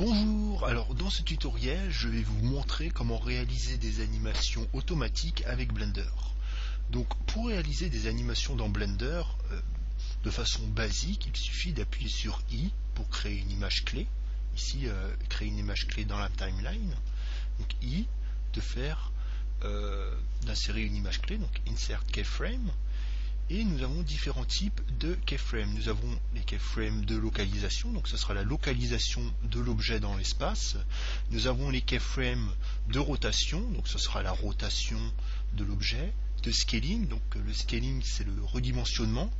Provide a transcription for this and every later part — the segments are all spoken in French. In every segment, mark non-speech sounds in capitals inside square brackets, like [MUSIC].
Bonjour, alors dans ce tutoriel je vais vous montrer comment réaliser des animations automatiques avec Blender. Donc pour réaliser des animations dans Blender euh, de façon basique il suffit d'appuyer sur I pour créer une image clé. Ici euh, créer une image clé dans la timeline. Donc I de faire euh, d'insérer une image clé, donc insert keyframe et nous avons différents types de keyframes. Nous avons les keyframes de localisation, donc ce sera la localisation de l'objet dans l'espace. Nous avons les keyframes de rotation, donc ce sera la rotation de l'objet. De scaling, donc le scaling c'est le redimensionnement.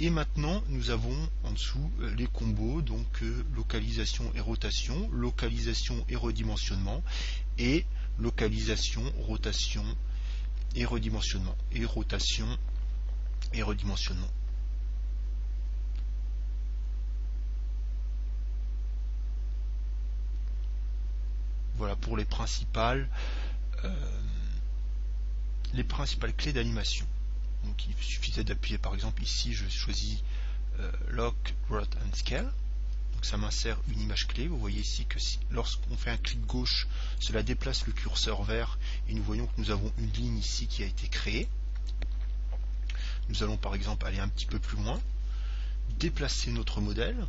Et maintenant nous avons en dessous euh, les combos, donc euh, localisation et rotation, localisation et redimensionnement, et localisation, rotation et redimensionnement, et rotation redimensionnement. Voilà pour les principales, euh, les principales clés d'animation. Il suffisait d'appuyer par exemple ici, je choisis euh, Lock, Rot and Scale. Donc ça m'insère une image clé. Vous voyez ici que lorsqu'on fait un clic gauche, cela déplace le curseur vert et nous voyons que nous avons une ligne ici qui a été créée. Nous allons par exemple aller un petit peu plus loin, déplacer notre modèle,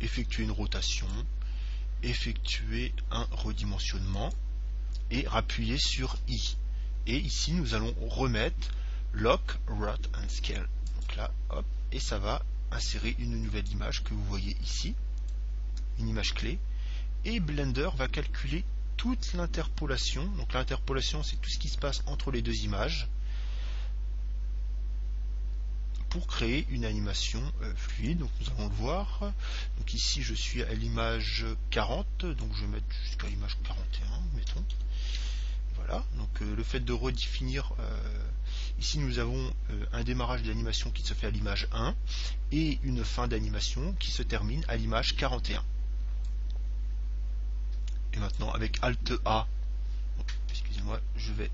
effectuer une rotation, effectuer un redimensionnement et appuyer sur I. Et ici nous allons remettre Lock, Rot and Scale. Donc là, hop, et ça va insérer une nouvelle image que vous voyez ici, une image clé. Et Blender va calculer toute l'interpolation. Donc l'interpolation, c'est tout ce qui se passe entre les deux images pour créer une animation euh, fluide. Donc nous allons le voir. Donc ici je suis à l'image 40, donc je vais mettre jusqu'à l'image 41, mettons. Voilà, donc euh, le fait de redéfinir, euh, ici nous avons un démarrage d'animation qui se fait à l'image 1 et une fin d'animation qui se termine à l'image 41. Et maintenant avec Alt A, excusez-moi, je vais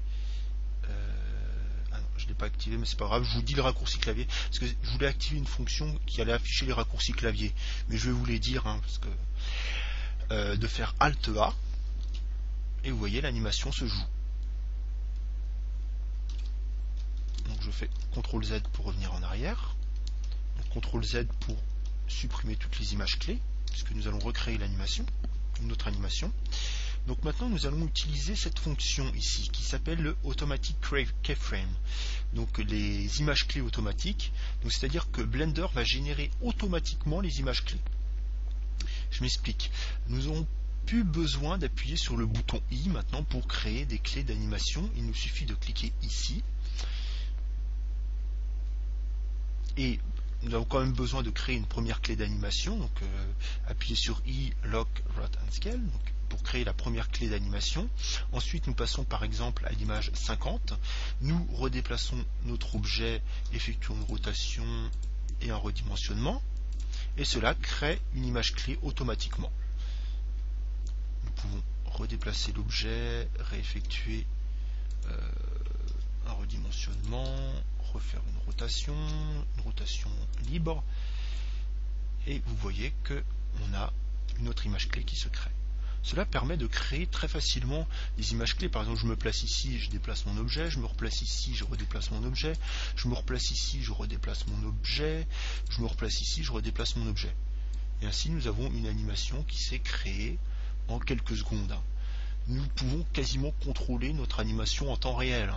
je l'ai pas activé, mais c'est pas grave. Je vous dis le raccourci clavier parce que je voulais activer une fonction qui allait afficher les raccourcis clavier, mais je vais vous les dire hein, parce que euh, de faire Alt A et vous voyez l'animation se joue. Donc je fais CTRL Z pour revenir en arrière, CTRL Z pour supprimer toutes les images clés, puisque nous allons recréer l'animation, une autre animation. Donc maintenant nous allons utiliser cette fonction ici qui s'appelle le Automatic Keyframe. Donc les images clés automatiques. C'est-à-dire que Blender va générer automatiquement les images clés. Je m'explique. Nous n'aurons plus besoin d'appuyer sur le bouton I maintenant pour créer des clés d'animation. Il nous suffit de cliquer ici. Et nous avons quand même besoin de créer une première clé d'animation. Donc euh, appuyez sur I, Lock, Rot and Scale. Pour créer la première clé d'animation. Ensuite, nous passons par exemple à l'image 50. Nous redéplaçons notre objet, effectuons une rotation et un redimensionnement. Et cela crée une image clé automatiquement. Nous pouvons redéplacer l'objet, réeffectuer euh, un redimensionnement, refaire une rotation, une rotation libre. Et vous voyez que on a une autre image clé qui se crée. Cela permet de créer très facilement des images clés. Par exemple, je me place ici, je déplace mon objet, je me replace ici, je redéplace mon objet, je me replace ici, je redéplace mon objet, je me replace ici, je redéplace mon objet. Et ainsi, nous avons une animation qui s'est créée en quelques secondes. Hein. Nous pouvons quasiment contrôler notre animation en temps réel.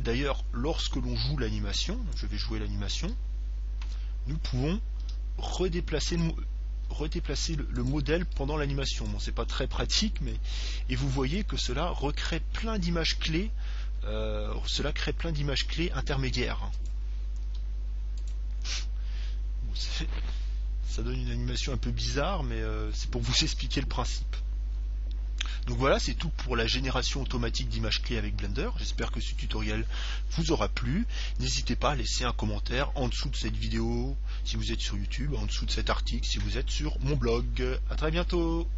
D'ailleurs, lorsque l'on joue l'animation, je vais jouer l'animation, nous pouvons redéplacer redéplacer le, modèle pendant l'animation. Bon, c'est pas très pratique, mais et vous voyez que cela recrée plein d'images clés. Euh, cela crée plein d'images clés intermédiaires. ça donne une animation un peu bizarre, mais euh, c'est pour vous [LAUGHS] expliquer le principe. Donc voilà, c'est tout pour la génération automatique d'images clés avec Blender. J'espère que ce tutoriel vous aura plu. N'hésitez pas à laisser un commentaire en dessous de cette vidéo si vous êtes sur YouTube, en dessous de cet article si vous êtes sur mon blog. A très bientôt